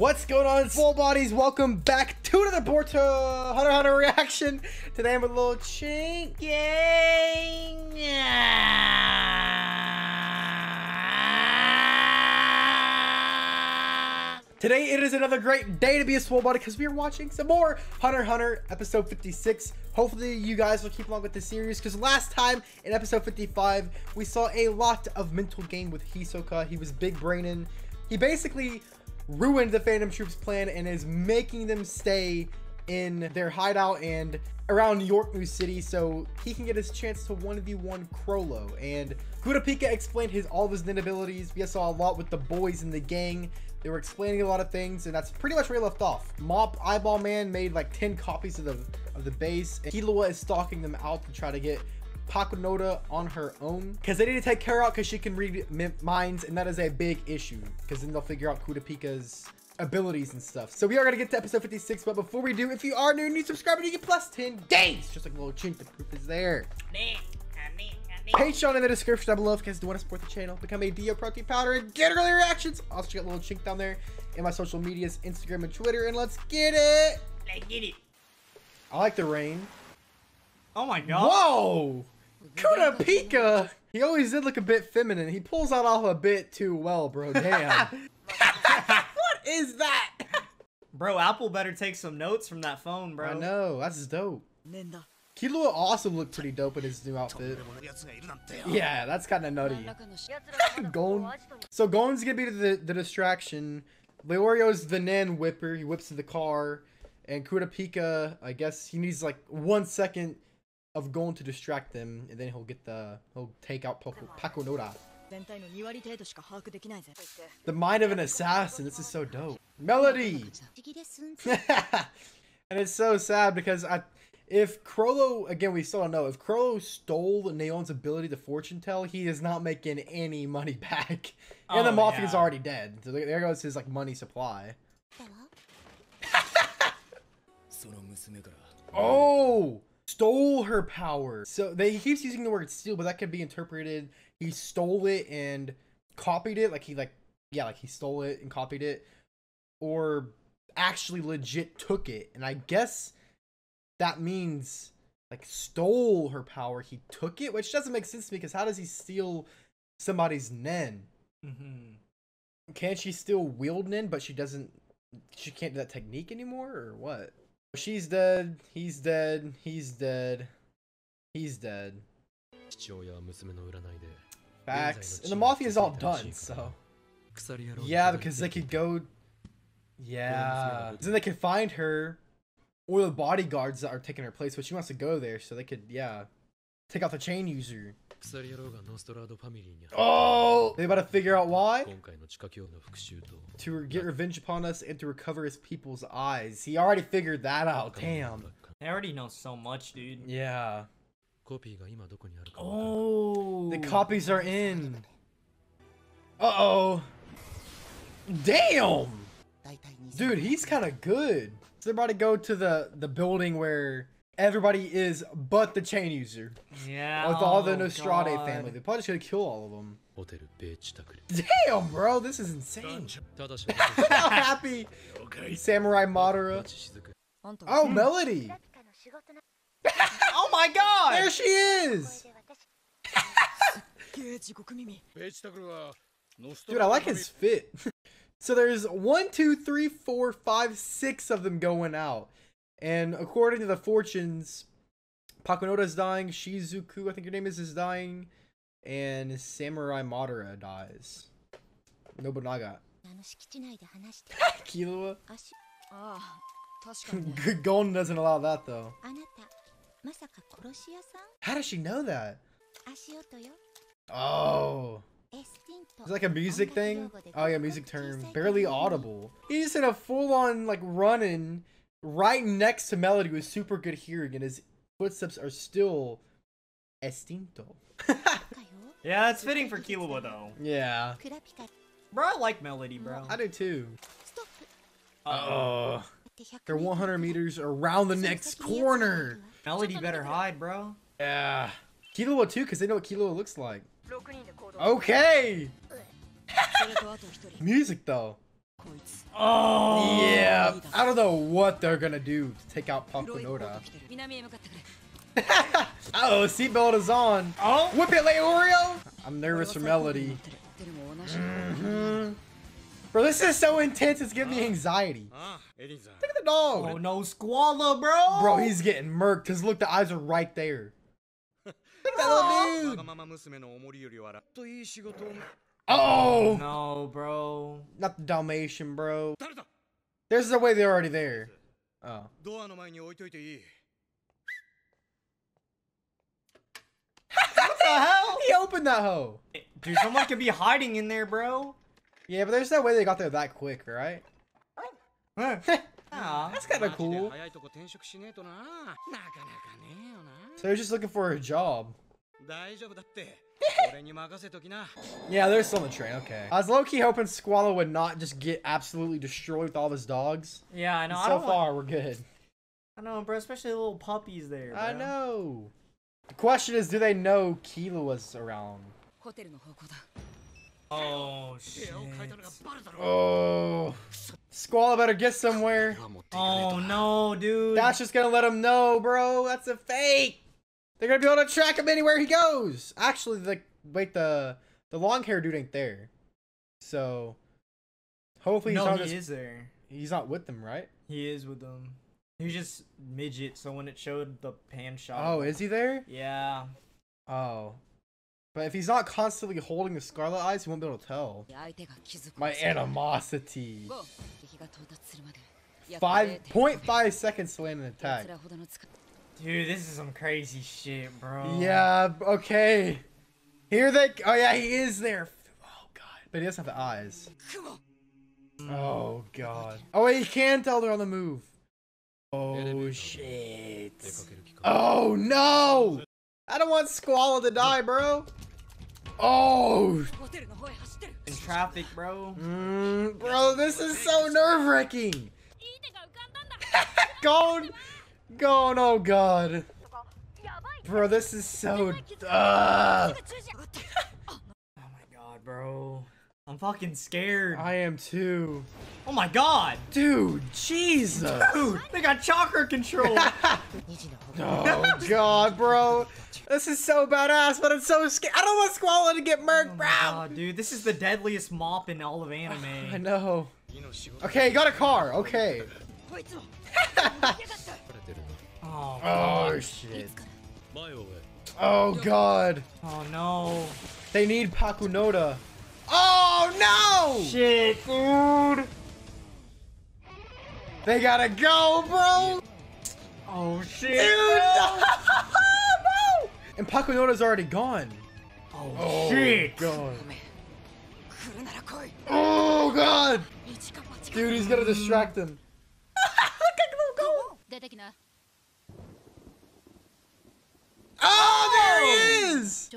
What's going on, swole bodies? Welcome back to another Boruto Hunter Hunter reaction. Today I'm with a little Chinq. Today it is another great day to be a swole body because we are watching some more Hunter Hunter episode 56. Hopefully you guys will keep along with the series because last time in episode 55 we saw a lot of mental game with Hisoka. He was big braining. He basically ruined the Phantom Troupe's plan and is making them stay in their hideout and around New York New City so he can get his chance to 1v1 Chrollo. And Kurapika explained his all of his abilities. We saw a lot with the boys in the gang. They were explaining a lot of things, and that's pretty much where he left off. Mop Eyeball Man made like 10 copies of the of the base, and Killua is stalking them out to try to get Pakunoda on her own because they need to take her out because she can read minds, and that is a big issue because then they'll figure out Kurapika's abilities and stuff. So we are going to get to episode 56, but before we do, if you are new and you subscribe, you get plus 10 days, just like a little Chinq, the proof is there. Patreon in the description down below if you guys do want to support the channel. Become a Dio protein powder and get early reactions. Also, check out little Chinq down there in my social medias, Instagram and Twitter. And let's get it. Let's get it. I like the rain. Oh my god. Whoa! Kurapika! He always did look a bit feminine. He pulls that off a bit too well, bro. Damn. what is that? Bro, Apple better take some notes from that phone, bro. I know. That's dope. Killua also looked pretty dope in his new outfit. Yeah, that's kind of nutty. Gon. So Gon's gonna be the, the distraction. Leorio's the Nen whipper. He whips to the car. And Kurapika, I guess he needs like one second of going to distract them. And then he'll get the, he'll take out Paco Pakunoda. The mind of an assassin. This is so dope. Melody! and it's so sad because I if Chrollo, again, we still don't know. If Chrollo stole Neon's ability to fortune tell, he is not making any money back. And the Oh, Mafia's yeah. already dead. So there there goes his like money supply. Oh! Stole her power. So they he keeps using the word steal, but that could be interpreted he stole it and copied it. Like he like yeah, like he stole it and copied it. Or actually legit took it. And I guess that means like stole her power. He took it, which doesn't make sense to me because how does he steal somebody's Nen? Mhm. Can she still wield Nen, but she doesn't she can't do that technique anymore or what? She's dead, he's dead, he's dead, he's dead. Facts. And the mafia is all done, so yeah, because they could go. Yeah, then they could find her, or the bodyguards that are taking her place. But she wants to go there, so they could yeah, take out the chain user. Oh, they about to figure out why to get revenge upon us and to recover his people's eyes. He already figured that out. Damn. They already know so much, dude. Yeah. Oh. The copies are in. Uh oh. Damn. Dude, he's kind of good. So they're about to go to the the building where everybody is but the chain user. Yeah. With all the oh Nostrade God. family. They're probably just gonna kill all of them. Damn, bro, this is insane. How happy Samurai Madara. Oh, Melody. Oh my god. There she is. Dude, I like his fit. so there's one, two, three, four, five, six of them going out. And according to the fortunes, Pakunoda is dying, Shizuku, I think your name is, is dying, and Samurai Madara dies. Nobunaga. Killua? Gon doesn't allow that though. How does she know that? Oh. It's like a music thing. Oh yeah, music term. Barely audible. He's in a full-on like running right next to Melody with super good hearing, and his footsteps are still estinto. yeah, it's fitting for Killua though. Yeah. Bro, I like Melody, bro. I do too. Uh oh. They're 100 meters around the next corner. Melody better hide, bro. Yeah. Killua too, because they know what Killua looks like. Okay! Music though. Oh! Yeah! I don't know what they're gonna do to take out Pakunoda. oh, seatbelt is on. Oh! Whip it, Leorio! I'm nervous for Melody. Mm -hmm. Bro, this is so intense, it's giving me anxiety. Look at the dog! Oh, no Squala, bro! Bro, he's getting murked, because look, the eyes are right there. Look at that little dude! Oh! No, bro. Not the Dalmatian, bro. There's the way they're already there. Oh. what the hell? He opened that hole. Dude, someone could be hiding in there, bro. Yeah, but there's no way they got there that quick, right? Aww, ah. that's kind of cool. So he's just looking for a job. yeah, they're still in the train. Okay. I was low key hoping Squala would not just get absolutely destroyed with all his dogs. Yeah, I know. And so I far, want... we're good. I know, bro. Especially the little puppies there. Bro. I know. The question is, do they know Killua was around? Oh shit. Oh. Squall better get somewhere. Oh no, dude. That's just gonna let him know, bro. That's a fake. They're gonna be able to track him anywhere he goes. Actually, the wait the the long hair dude ain't there, so hopefully he's no, he is there. He's not with them, right? He is with them. He's just midget. So when it showed the pan shot, oh, is he there? Yeah. Oh, but if he's not constantly holding the scarlet eyes, he won't be able to tell. My animosity. 5.5 seconds to land an attack. Dude, this is some crazy shit, bro. Yeah, okay. Here they. Oh, yeah, he is there. Oh, God. But he doesn't have the eyes. Oh, God. Oh, wait, he can tell they're on the move. Oh, shit. Oh, no! I don't want Squall to die, bro. Oh! In traffic, bro. Mm, bro, this is so nerve-wracking. Gon. God, oh god. Bro, this is so... Uh. oh my god, bro. I'm fucking scared. I am too. Oh my god. Dude, Jesus. Dude, they got chakra control. oh god, bro. This is so badass, but I'm so scared. I don't want Squala to get murked, oh bro. God, dude, this is the deadliest mop in all of anime. I know. Okay, got a car. Okay. My way. Oh god. Oh no. They need Pakunoda. Oh no! Shit, dude. They gotta go, bro. Oh shit. Dude, no. no. And Pakunoda's already gone. Oh, oh shit. God. Oh god. Dude, he's gonna distract him. Look at him go. Oh, there he oh! is!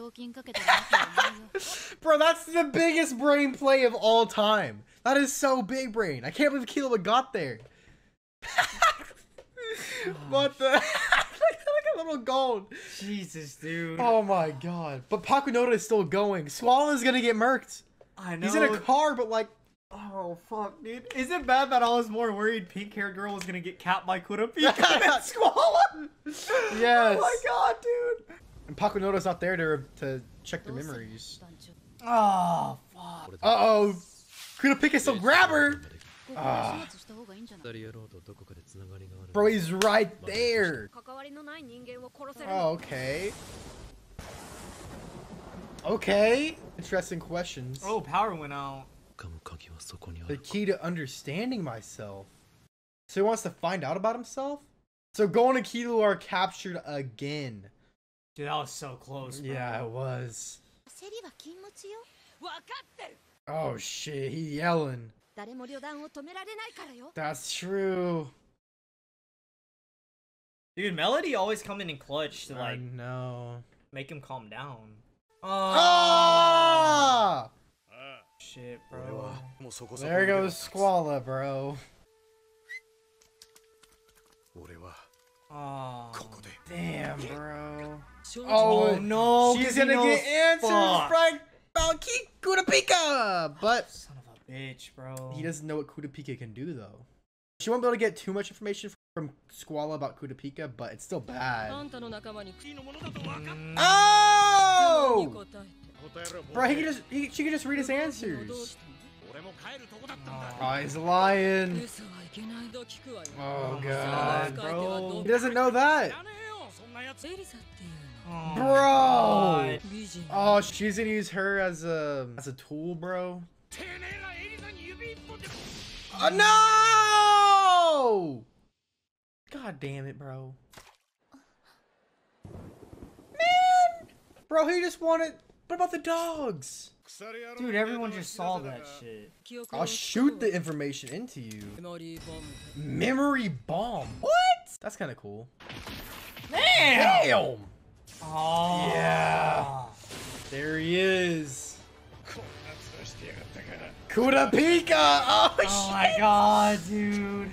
Bro, that's the biggest brain play of all time. That is so big brain. I can't believe Killua got there. what the? like, a little gold. Jesus, dude. Oh my god. But Pakunoda is still going. Squala is gonna get murked. I know. He's in a car, but like Oh fuck, dude! Is it bad that I was more worried pink-haired girl was gonna get capped by Kurapika than Squall? Yes. Oh my god, dude! And Pakunoda's not there to to check the memories. Oh fuck! Uh oh, Kurapika still grab her. Uh. Bro, he's right there. Oh, okay. Okay. Interesting questions. Oh, power went out. The key to understanding myself. So he wants to find out about himself? So Gon and Killua are captured again. Dude, that was so close, bro. Yeah, it was. Oh shit, he yelling. That's true. Dude, Melody always coming in clutch to like no. make him calm down. Oh! Ah! Shit, bro. There goes Squala, bro. Oh, damn, bro. Oh, oh, no. She's gonna get answers from Balki Kudapika. But. Son of a bitch, bro. He doesn't know what Kudapika can do, though. She won't be able to get too much information from Squala about Kudapika, but it's still bad. Oh! Bro, he could just he, she could just read his answers. Oh, he's lying. Oh, oh god, bro. He doesn't know that. Bro. Oh, she's gonna use her as a as a tool, bro. Oh, no! God damn it, bro. Man! Bro, he just wanted what about the dogs? Dude, everyone just saw that shit. I'll shoot the information into you. Memory bomb. What? That's kind of cool. Damn! Damn! Oh. Yeah. There he is. Kurapika! Oh, oh my god, dude.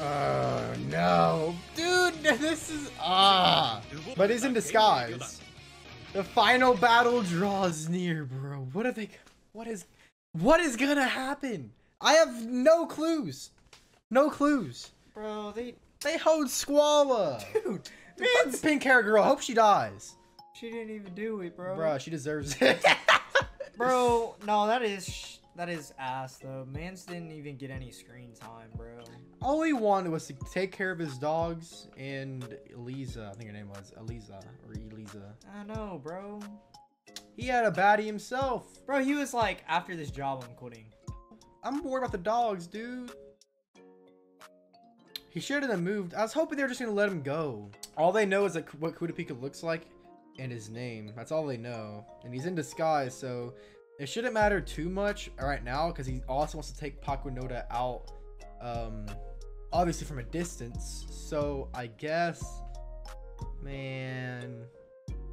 Oh no. Dude, this is... Ah. But he's in disguise. The final battle draws near, bro. What are they? What is? What is gonna happen? I have no clues. No clues. Bro, they. They hold Squala. Dude, Fuck the pink hair girl. I hope she dies. she didn't even do it, bro. Bro, she deserves it. Bro, no, that is. Sh- that is ass, though. Mans didn't even get any screen time, bro. All he wanted was to take care of his dogs and Eliza. I think her name was Eliza or Eliza. I know, bro. He had a baddie himself. Bro, he was like, after this job, I'm quitting. I'm worried about the dogs, dude. He shouldn't have moved. I was hoping they were just gonna let him go. All they know is like what Kudapika looks like and his name. That's all they know. And he's in disguise, so it shouldn't matter too much right now because he also wants to take Pakunoda out, um, obviously from a distance. So I guess, man,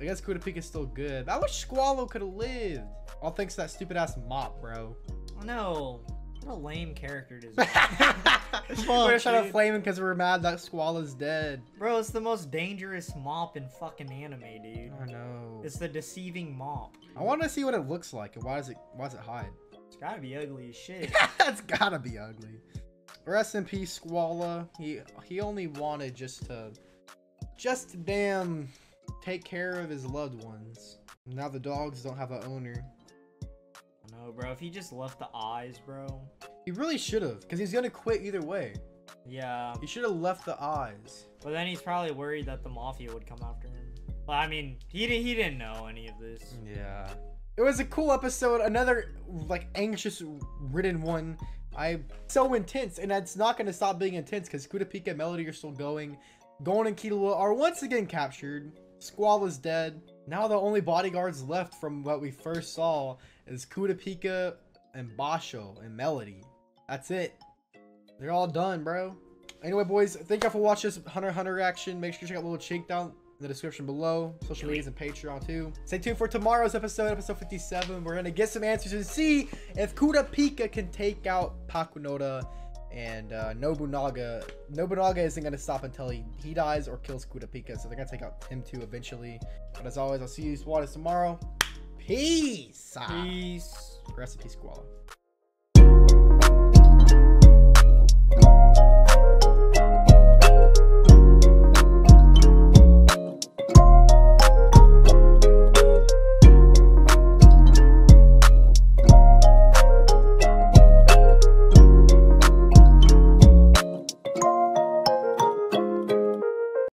I guess Kudapika is still good. I wish Squala could have lived. All thanks to that stupid ass mop, bro. Oh no. What a lame character it is. we're trying to dude. flame him because we're mad that Squala's dead. Bro, it's the most dangerous mop in fucking anime, dude. I know. It's the deceiving mop. I want to see what it looks like and why does it why does it hide? It's gotta be ugly as shit. That's gotta be ugly. Rest in peace, Squala. He he only wanted just to just to damn take care of his loved ones. Now the dogs don't have an owner. no, bro. If he just left the eyes, bro. He really should have, because he's gonna quit either way. Yeah. He should have left the eyes. But then he's probably worried that the mafia would come after him. But I mean, he he didn't know any of this. Yeah. It was a cool episode. Another like anxious ridden one. I so intense, and it's not gonna stop being intense because Kudapika and Melody are still going. Gon and Killua are once again captured. Squall is dead. Now the only bodyguards left from what we first saw is Kudapika and Basho and Melody. That's it. They're all done, bro. Anyway, boys, thank y'all for watching this Hunter Hunter reaction. Make sure you check out little cheek down in the description below. Social medias and Patreon too. Stay tuned for tomorrow's episode, episode 57. We're gonna get some answers and see if Kuda Pika can take out Pakunoda and uh, Nobunaga. Nobunaga isn't gonna stop until he, he dies or kills Kuda Pika, so they're gonna take out him too eventually. But as always, I'll see you squatters tomorrow. Peace. Peace. Peace, Squala.